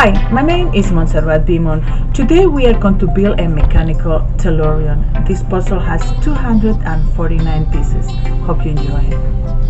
Hi, my name is Montserrat Dimon. Today we are going to build a mechanical Tellurion. This puzzle has 249 pieces. Hope you enjoy it.